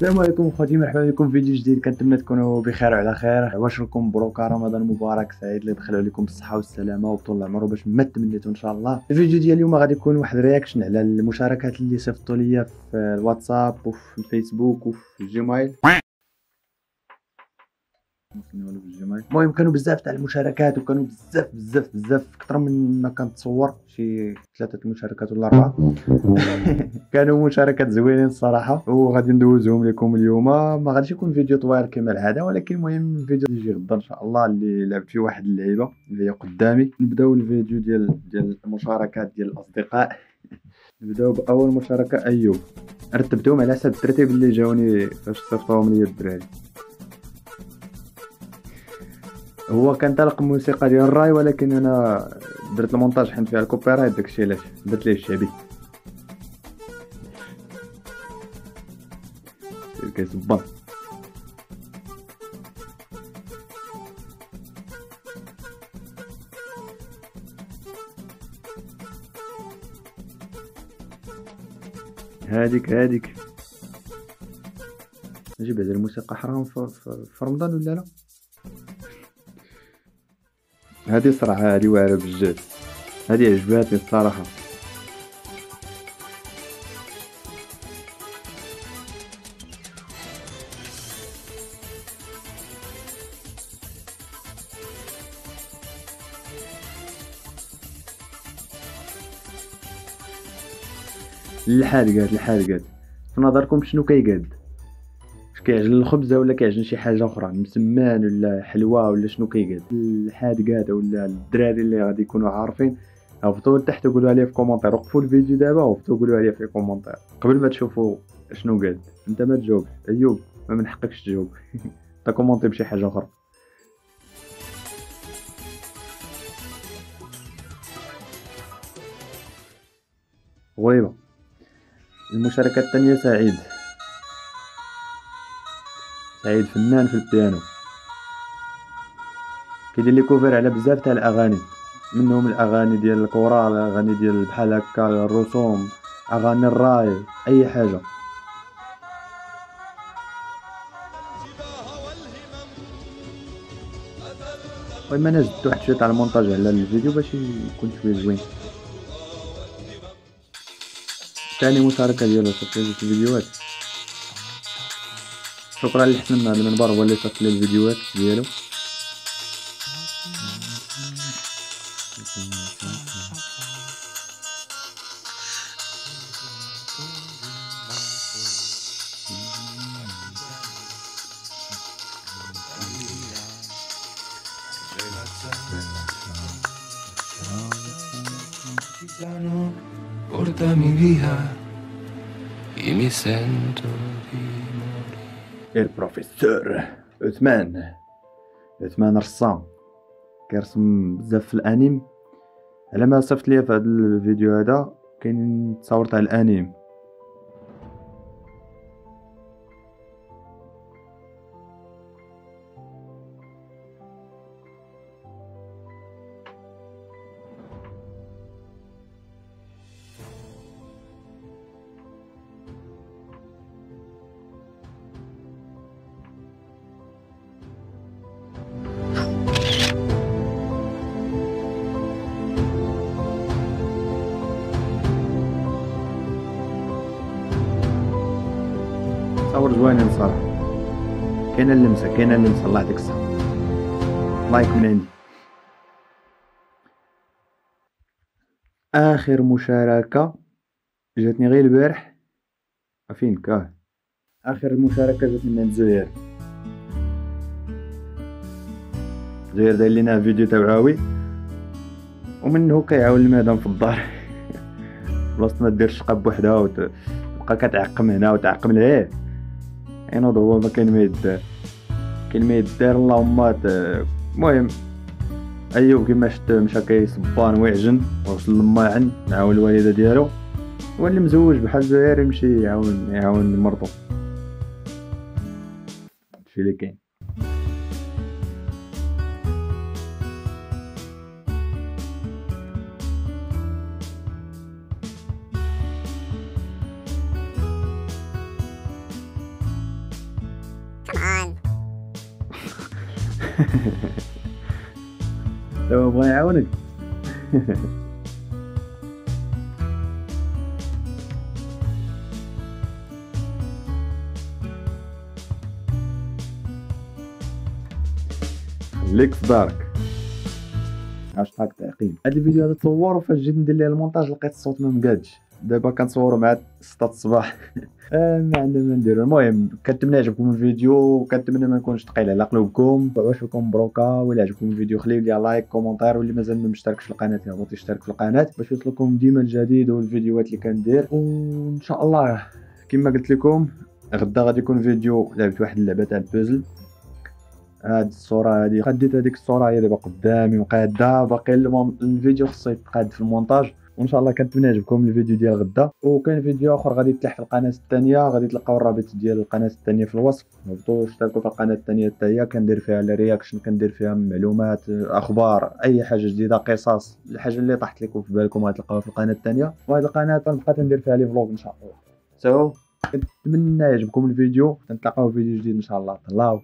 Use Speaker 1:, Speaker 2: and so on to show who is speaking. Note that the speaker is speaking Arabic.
Speaker 1: السلام عليكم خواتي مرحبا بكم في فيديو جديد. كنتمنى تكونوا بخير وعلى خير. عواشركم مبروكة رمضان مبارك سعيد اللي دخل عليكم بالصحة والسلامة وبطول العمر وباش ما تمنيتوا إن شاء الله. الفيديو ديال اليوم غادي يكون واحد reaction على المشاركات اللي صيفطوا ليا في الواتساب وفي الفيسبوك وفي الجيميل. المهم كانوا بزاف تاع المشاركات وكانوا بزاف بزاف بزاف أكثر من ما كنتصور شي ثلاثة المشاركات ولا أربعة. كانوا مشاركات زوينين الصراحة وغادي ندوزهم لكم اليوم. ما غاديش يكون فيديو طويل كما العادة ولكن المهم الفيديو يجي غدا إن شاء الله اللي لعبت فيه واحد اللعيبة اللي هي قدامي. نبداو الفيديو ديال ديال المشاركات ديال الأصدقاء. نبداو بأول مشاركة ايوب رتبتهم على حسب الترتيب اللي جاوني فاش صيفطوهم ليا الدراري. هو كان طلق الموسيقى ديال الراي ولكن أنا درت المونتاج حنت فيها الكوبي رايت داكشي علاش درت ليه الشعبي. كيصبر هاديك هاديك. نجيب هذه الموسيقى حرام في رمضان ولا لا؟ هذه صراحة هذه واعرة بزاف. هذه عجباتني الصراحة الحادقات الحادقات في نظركم شنو كيقاد؟ كيعجن الخبزه ولا كيعجن شي حاجة أخرى؟ مسمان ولا حلوة ولا شنو كيقاد الحادقات ولا الدراري اللي غادي يكونوا عارفين؟ هبطوا لتحت وقولوا لي في commentaire وقفوا الفيديو دابا وهبطوا قولوا لي في commentaire قبل ما تشوفوا شنو قاد أنت ما تجاوب أيوب ما من حقكش تجاوب. أنت commente بشي حاجة أخرى. غريبه المشاركة الثانية سعيد. سعيد فنان في البيانو. كيدير لي كوفر على بزاف تاع الأغاني. منهم الأغاني ديال الكورة الأغاني ديال بحال هكا الرسوم أغاني الراي أي حاجة. المهم أنا زدت واحد شوية تاع المونتاج على الفيديو باش يكون شوية زوين. ثاني مشاركة ديالو في الفيديوهات. شكرا لحسن المنبر هو اللي صيفط الفيديوهات ديالو. Portami via y mi sento di البروفيسور عثمان عثمان رسام كيرسم بزاف في الأنيم. على ما صيفط ليا في هذا الفيديو هذا كاين تصاور تاع الأنيم. تصور زوينين صراحة كاين اللمسة كاين اللمسة الله يعطيك الصحة. like من عندي. آخر مشاركة جاتني غير البارح. فين كاه. آخر مشاركة جاتني من زهير زهير داير لينا فيديو توعوي ومنه كيعاون المدام في الدار. بلاصة ما دير الشقة بوحدها وتبقى كتعقم هنا وتعقم لهيه. ينوض هو ما كاين ما يدار كاين ما يدار اللهم المهم ايوب كيما شفت مشى كيصبان ويعجن وصل للماعن مع الوالده ديالو هو اللي مزوج بحال زهير يمشي يعاون يعاون مرتو هادشي اللي كاين دابا بغا يعاونك خليك في دارك هاشتاغ تعقيم هاد الفيديو هذا تصور وفاش جيت ندير ليه المونتاج لقيت الصوت ما مقادش. دابا كنصورو مع 6 الصباح. آه ما عندنا ما نديرو. المهم كنتمنى يعجبكم الفيديو وكنتمنى ما نكونش ثقيل على قلوبكم. وعواشركم مبروكة ولا عجبكم الفيديو خليو لي like commentaire واللي مازال ما مشتركش في القناة يهبط يشترك في القناة. باش يوصلكم ديما الجديد والفيديوهات اللي كندير. وإن شاء الله كما قلت لكم غدا غادي يكون فيديو لعبت واحد اللعبة تاع البوزل. هاد الصورة هادي قديت هذيك الصورة هي دابا قدامي مقاده باقي الفيديو خصو يتقاد في المونتاج. وإن شاء الله كنتمنى يعجبكم الفيديو ديال غدا. وكاين فيديو آخر غادي يتلاح في القناة الثانية. غادي تلقاو الرابط ديال القناة الثانية في الوصف. هبطوا اشتركوا في القناة الثانية حتى هي. كندير فيها ال reaction كندير فيها معلومات أخبار أي حاجة جديدة قصص الحاجة اللي طاحت لكم في بالكم غتلقاوها في القناة الثانية. وهاد القناة غنبقى تندير فيها les vlogs إن شاء الله. سو كنتمنى يعجبكم الفيديو. نتلاقاو في فيديو جديد إن شاء الله. تهلاو.